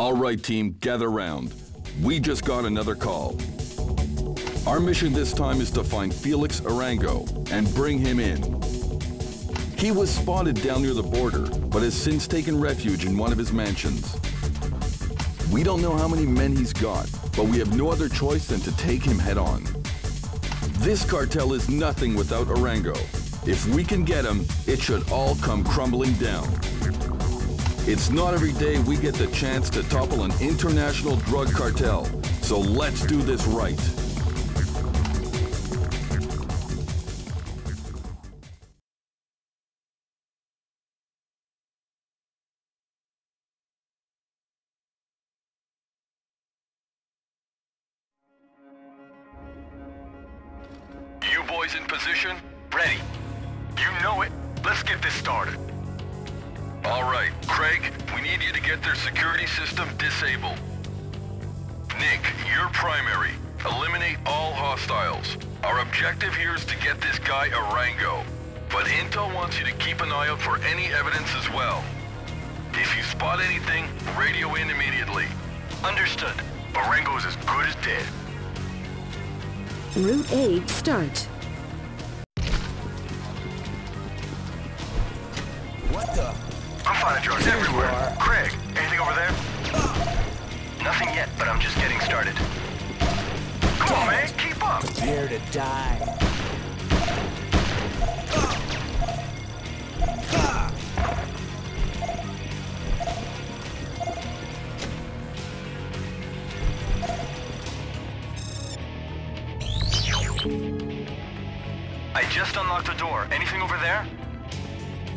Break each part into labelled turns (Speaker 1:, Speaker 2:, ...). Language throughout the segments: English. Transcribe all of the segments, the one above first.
Speaker 1: All right, team, gather round. We just got another call. Our mission this time is to find Felix Arango and bring him in. He was spotted down near the border, but has since taken refuge in one of his mansions. We don't know how many men he's got, but we have no other choice than to take him head on. This cartel is nothing without Arango. If we can get him, it should all come crumbling down. It's not every day we get the chance to topple an international drug cartel, so let's do this right.
Speaker 2: You boys in position? Ready. You know it. Let's get this started. All right, Craig, we need you to get their security system disabled. Nick, you're primary. Eliminate all hostiles. Our objective here is to get this guy Arango. But Intel wants you to keep an eye out for any evidence as well. If you spot anything, radio in immediately. Understood. Arango's as good as dead.
Speaker 3: Route A start.
Speaker 2: I'm finding drugs
Speaker 4: There you
Speaker 2: everywhere. Craig, anything over there? Nothing yet, but I'm just getting started. Come on, man, keep up.
Speaker 4: Prepare to die.
Speaker 2: I just unlocked the door. Anything over there?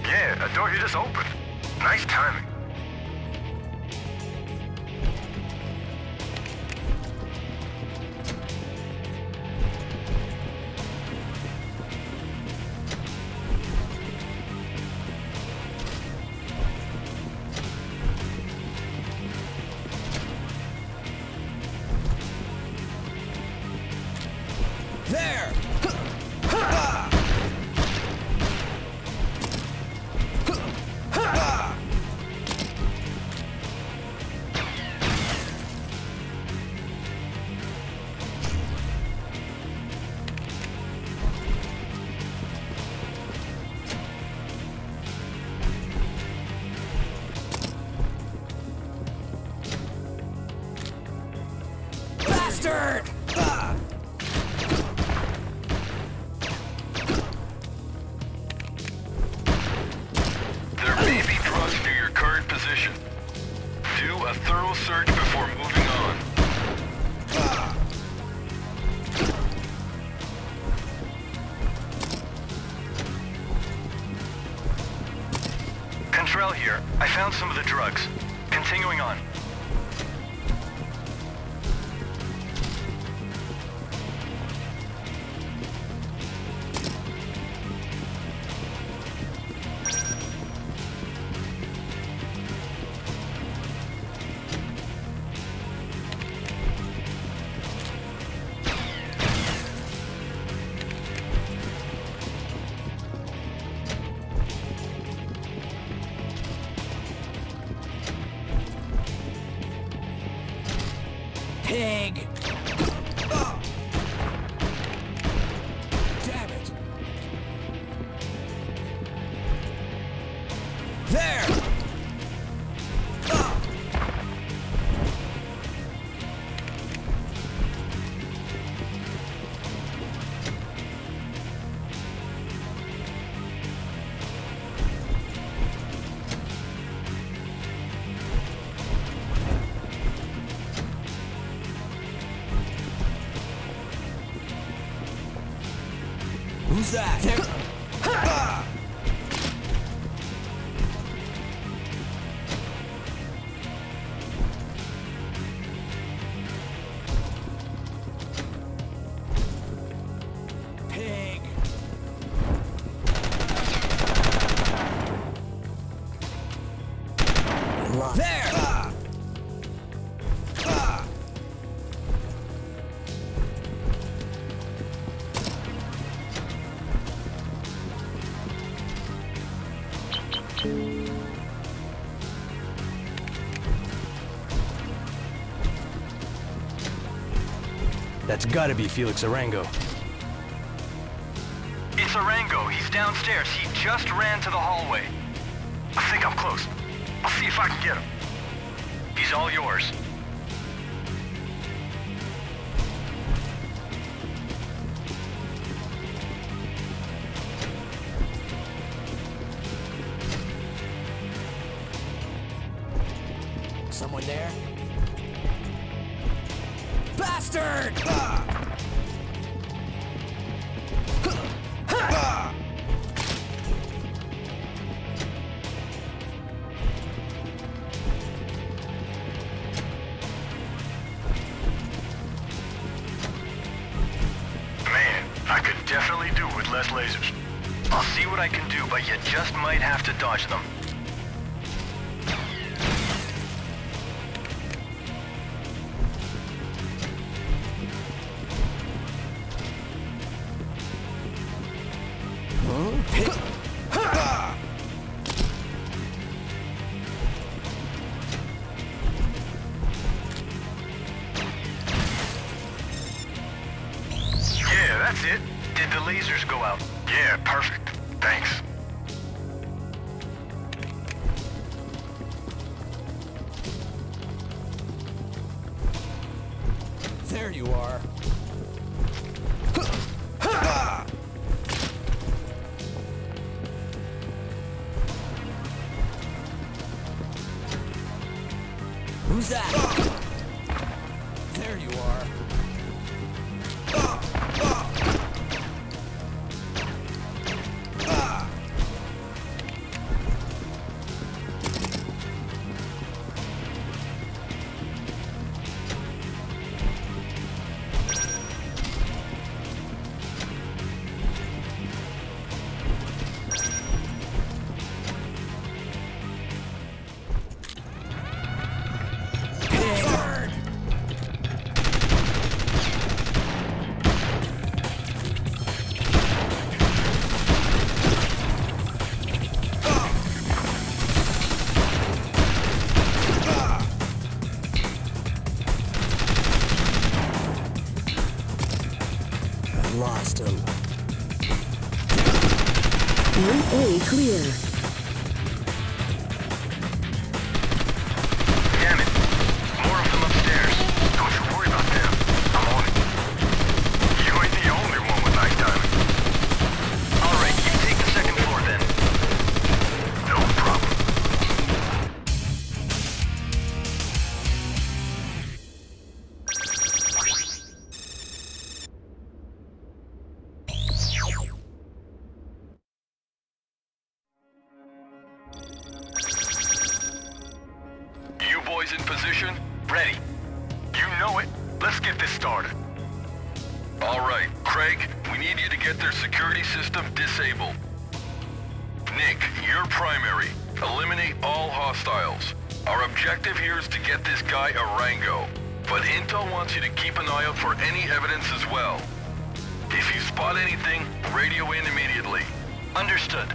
Speaker 2: Yeah, a door you just opened. Nice timing. Some of the drugs. Continuing on.
Speaker 4: Who's that? Ah.
Speaker 5: Gotta be Felix Arango.
Speaker 6: It's Arango. He's downstairs. He just ran to the hallway. I think I'm close. I'll see if I can get him. He's all yours. It. Did the lasers go out? Yeah, perfect. Thanks.
Speaker 1: System disabled. Nick, you're primary. Eliminate all hostiles. Our objective here is to get this guy Arango. But Intel wants you to keep an eye out for any evidence as well. If you spot anything, radio in immediately.
Speaker 6: Understood.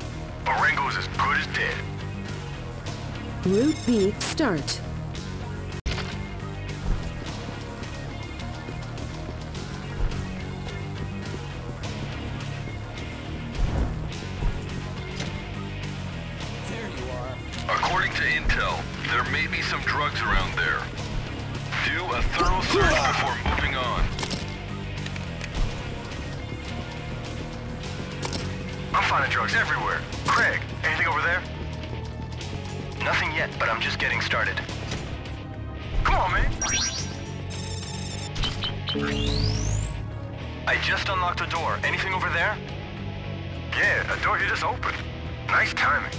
Speaker 6: Arango's as good as dead.
Speaker 7: Route B start.
Speaker 1: To Intel, there may be some drugs around there. Do a thorough search before moving on.
Speaker 6: I'm finding drugs everywhere. Craig, anything over there? Nothing yet, but I'm just getting started. Come on, man. I just unlocked a door. Anything over there? Yeah, a door you just opened. Nice timing.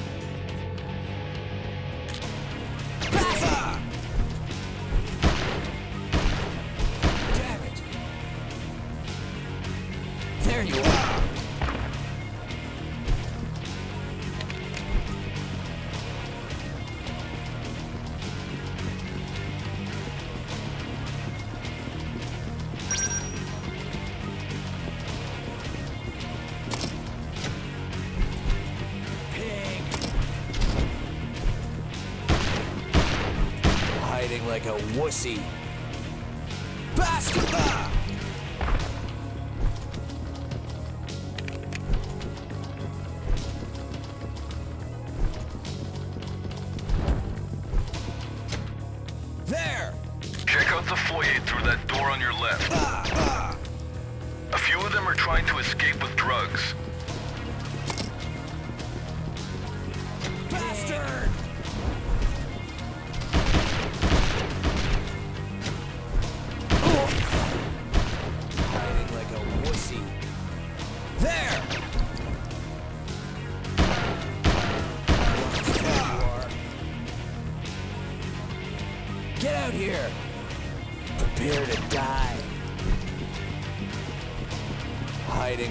Speaker 4: Hiding like a wussy. Bastard!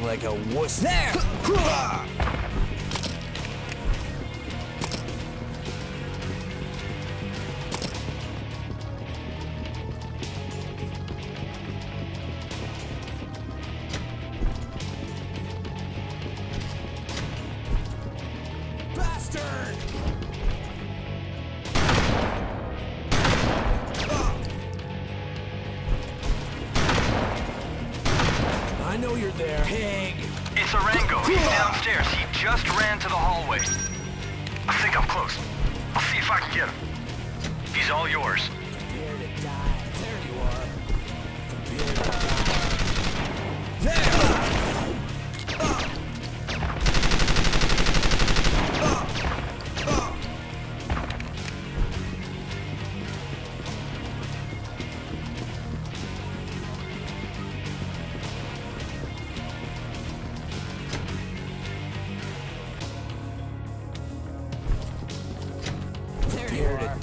Speaker 4: like a wuss. There!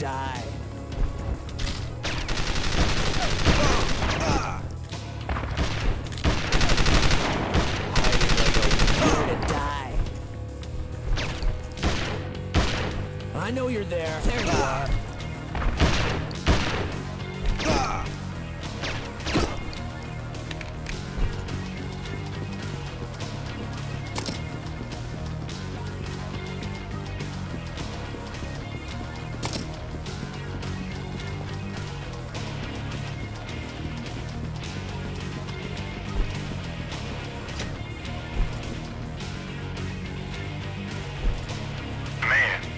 Speaker 4: die.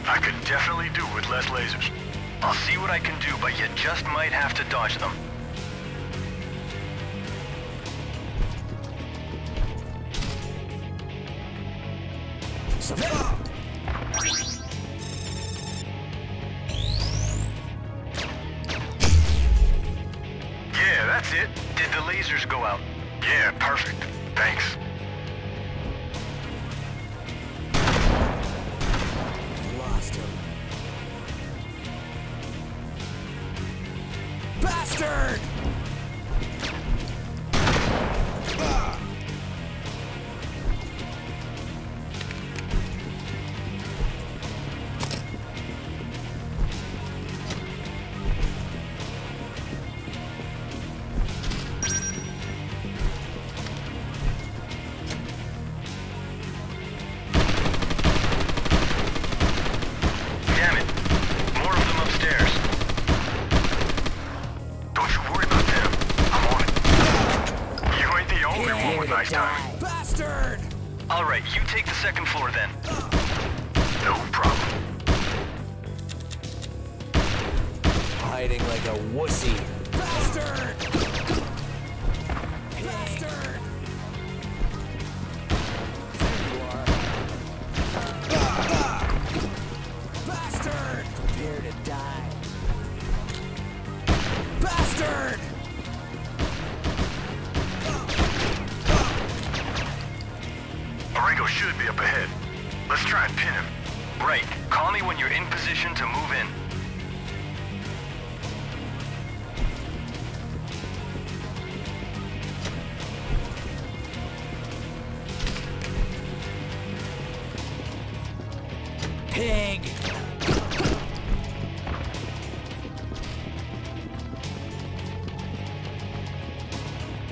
Speaker 4: I
Speaker 6: could definitely do with less lasers. I'll see what I can do, but you just might have to dodge them.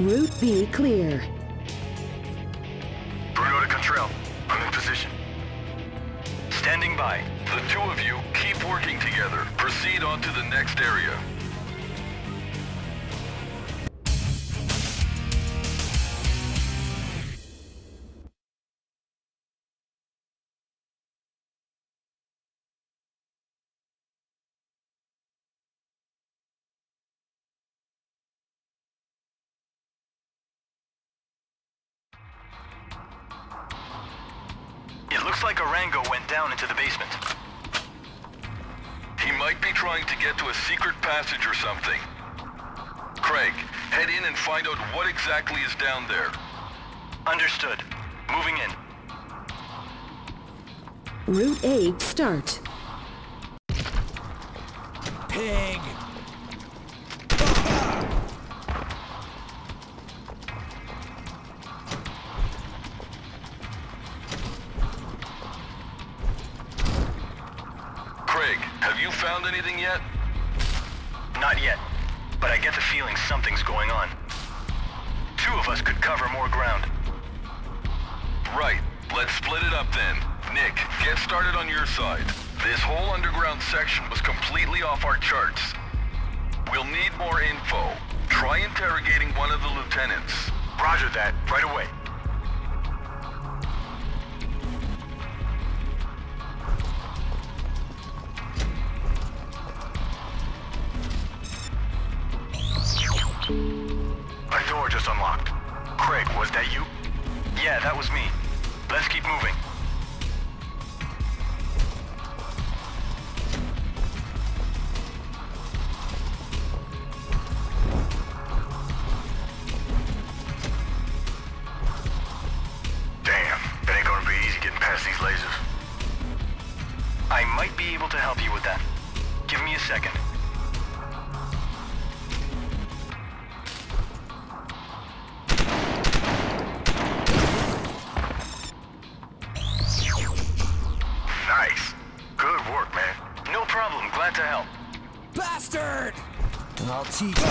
Speaker 7: Route B clear.
Speaker 2: The
Speaker 4: basement.
Speaker 1: He might be trying to get to a secret passage or something. Craig, head in and find out what exactly is down there.
Speaker 4: Understood. Moving in.
Speaker 7: Route A, start.
Speaker 8: Pig!
Speaker 1: Yet?
Speaker 4: Not yet, but I get the feeling something's going on. Two of us could cover more ground.
Speaker 1: Right. Let's split it up then. Nick, get started on your side. This whole underground section was completely off our charts. We'll need more info. Try interrogating one of the lieutenants.
Speaker 4: Roger that, right away.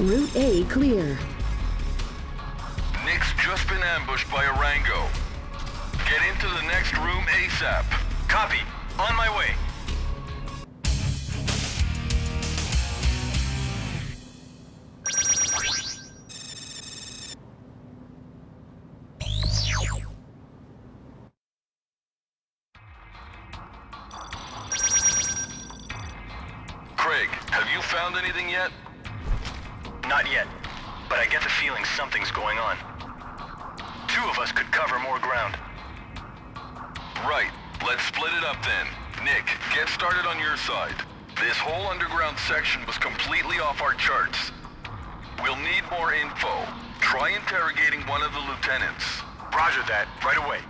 Speaker 7: Route A, clear.
Speaker 1: Nick's just been ambushed by Arango. Get into the next room ASAP.
Speaker 4: Copy. On my way.
Speaker 1: Interrogating one of the lieutenants.
Speaker 6: Roger that, right away.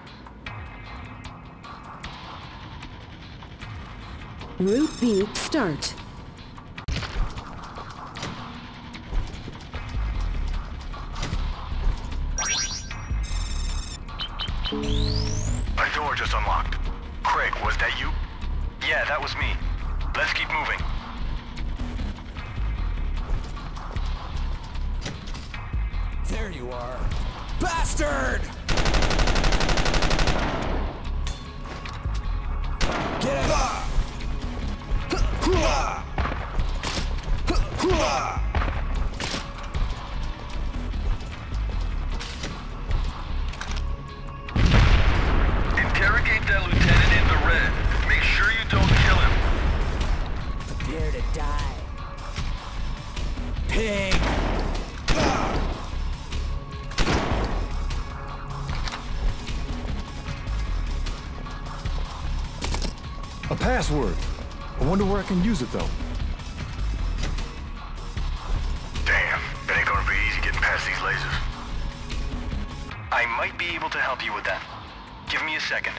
Speaker 7: Route B, start.
Speaker 6: A door just unlocked. Craig, was that you? Yeah, that was me. Let's keep moving.
Speaker 4: There you are. Bastard! Get it!
Speaker 1: Interrogate that lieutenant in the red. Make sure you don't kill him.
Speaker 4: Prepare to die. Pig!
Speaker 9: Password. I wonder where I can use it though.
Speaker 6: Damn, it ain't gonna be easy getting past these lasers. I might be able to help you with that. Give me a second.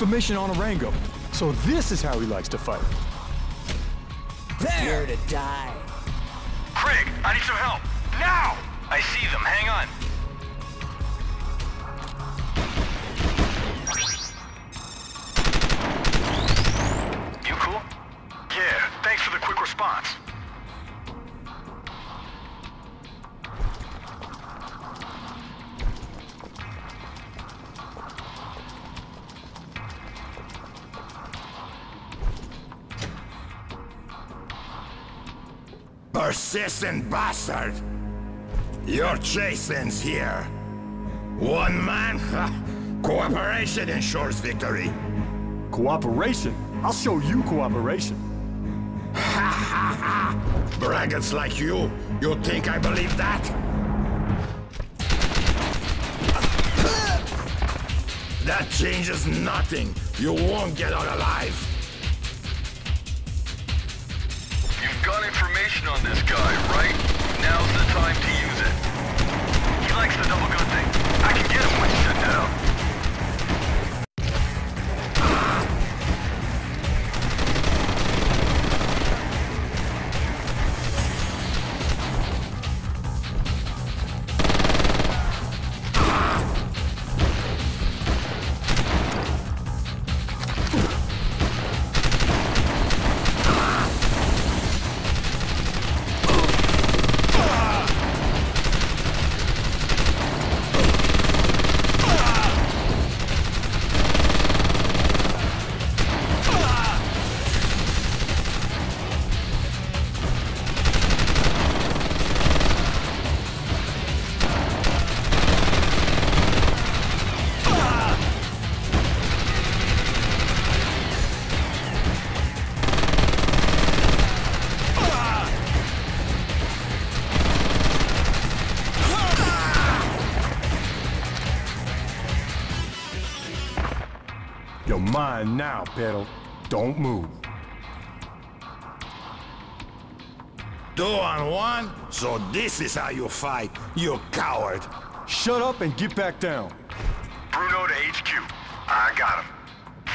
Speaker 9: Information on Arango. So this is how he likes to fight.
Speaker 4: There to die.
Speaker 6: Craig, I need some help. Now! I see them. Hang on.
Speaker 10: Persistent bastard! Your chase ends here. One man? Ha. Cooperation ensures victory.
Speaker 9: Cooperation? I'll show you cooperation.
Speaker 10: Braggarts like you, you think I believe that? That changes nothing. You won't get out alive.
Speaker 2: On this guy, right? Now's the time to
Speaker 9: mine now, Pedro. Don't move.
Speaker 10: Two on one? So this is how you fight, you coward.
Speaker 9: Shut up and get back down.
Speaker 6: Bruno to HQ. I got him.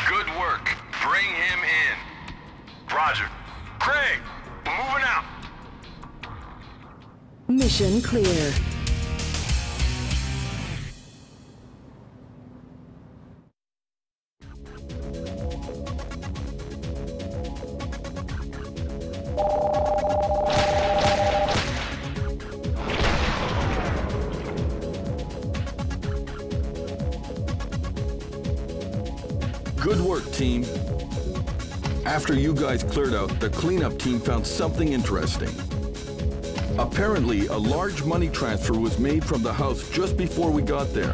Speaker 2: Good work. Bring him in.
Speaker 6: Roger. Craig, we're moving out.
Speaker 7: Mission clear.
Speaker 1: Good work, team. After you guys cleared out, the cleanup team found something interesting. Apparently, a large money transfer was made from the house just before we got there.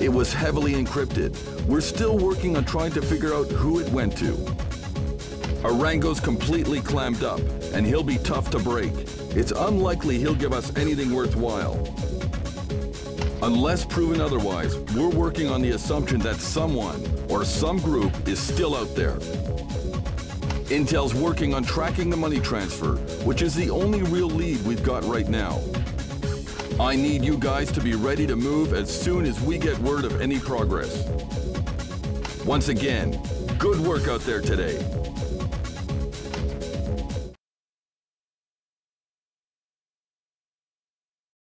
Speaker 1: It was heavily encrypted. We're still working on trying to figure out who it went to. Arango's completely clammed up, and he'll be tough to break. It's unlikely he'll give us anything worthwhile. Unless proven otherwise, we're working on the assumption that someone or some group is still out there. Intel's working on tracking the money transfer, which is the only real lead we've got right now. I need you guys to be ready to move as soon as we get word of any progress. Once again, good work out there today.